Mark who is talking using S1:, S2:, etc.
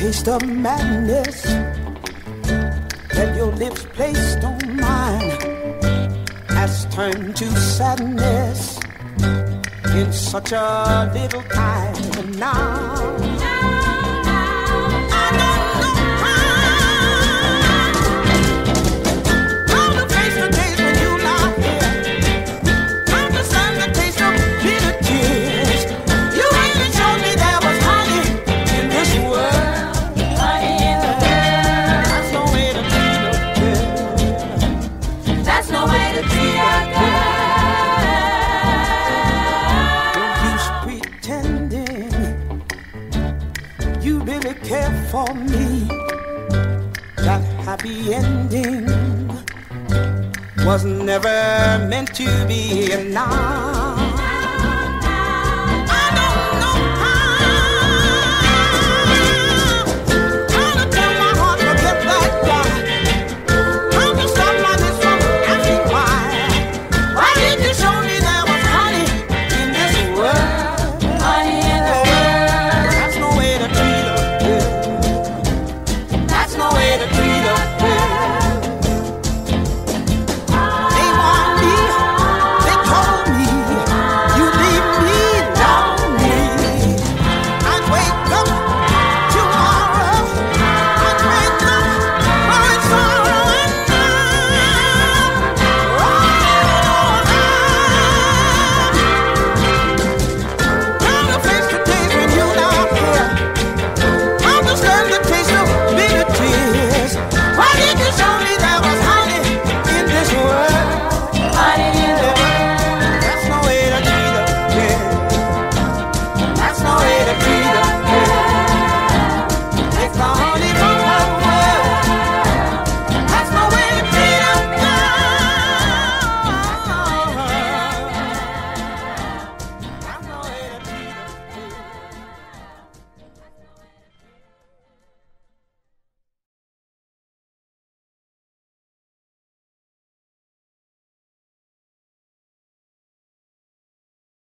S1: taste of madness that your lips placed on mine has turned to sadness in such a little time. And now. For me. That happy ending was never meant to be, now.